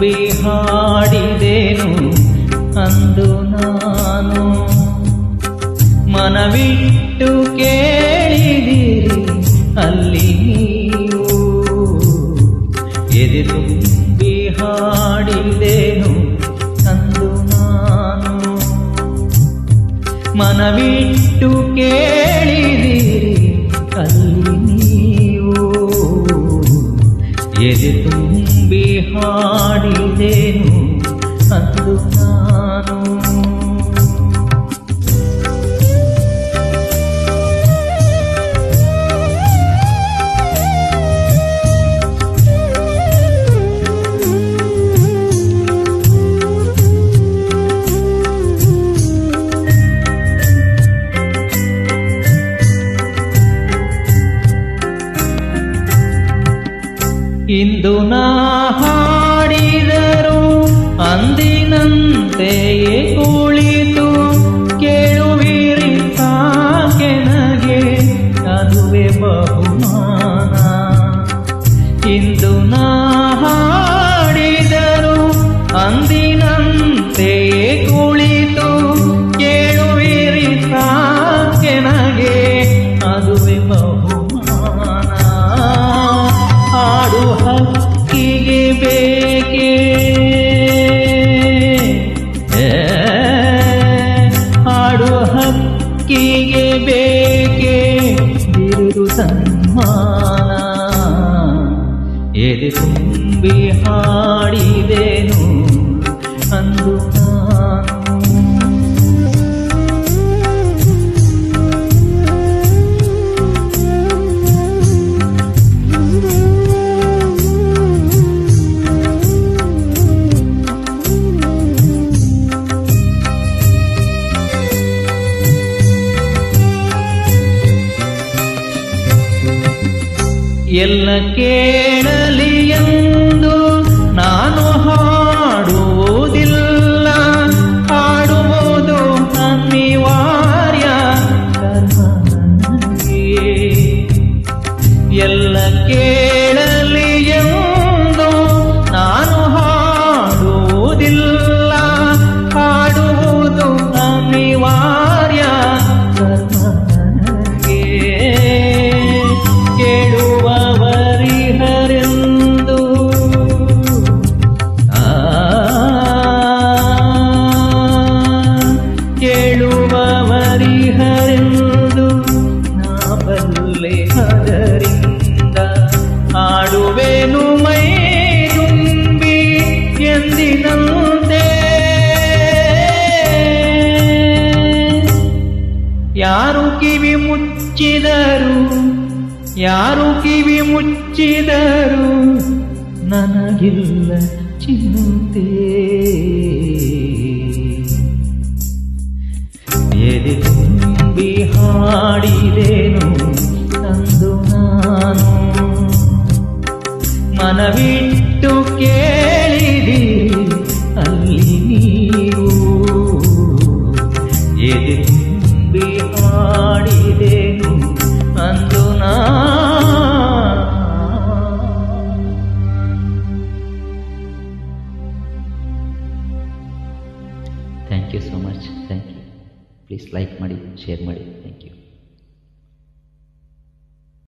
ತುಂಬಿ ಹಾಡಿದೆನು ಅಂದು ನಾನು. ಮನವಿಟ್ಟು ಕೇಳಿದಿರಿ ಅಲ್ಲಿ ನೀವು. ಎದೆ ತುಂಬಿ ಹಾಡಿದೆನು ಅಂದು ನಾನು. ಮನವಿಟ್ಟು ಕೇಳಿದಿರಿ ಅಲ್ಲಿ ನೀವು. ಎದೆ ತುಂಬಿ ಹಾಡಿದೆನು ಅಂದು ನಾನು ಇಂದು ನಾ ಹಾಡಿದರು ಅಂದಿನಂತೆಯೇ ಕುಳಿತು ಕೇಳುವಿರಿ ಸಾಕೆನಗೆ ಅದುವೆ ಬಹುಮಾನ. ಇಂದು ನಾ ಎದೆ ತುಂಬಿ ಹಾಡಿದೆನು ಎಲ್ಲ ಕೇಳಲಿ ಎಂದು ನಾನು ಹಾಡುವುದಿಲ್ಲ ಹಾಡುವುದು ಅನಿವಾರ್ಯ. ಎಲ್ಲ ಕೇಳಲಿ ಕೇಳುವವರಿಹರೆಂದು ನಾ ಬಲ್ಲೆ ಅದರಿಂದ ಆಡುವೆನು ಮೈ ತುಂಬಿ ಎಂದಿನಂತೆ. ಯಾರು ಕಿವಿ ಮುಚ್ಚಿದರು, ಯಾರು ಕಿವಿ ಮುಚ್ಚಿದರು ನನಗಿಲ್ಲ ಚಿಂತೆ ತುಂಬಿ ಹಾಡಿದೆನು ತಂದು ನಾನು ಮನವಿಟ್ಟು ಕೇಳಿದಿರಿ ಅಲ್ಲಿ ನೀವು ಎದೆ ತುಂಬಿ ಹಾಡಿದೆನು ಅಂದು ನಾ thank you so much thank you please like ಮಾಡಿ ಶೇರ್ ಮಾಡಿ ಥ್ಯಾಂಕ್ ಯು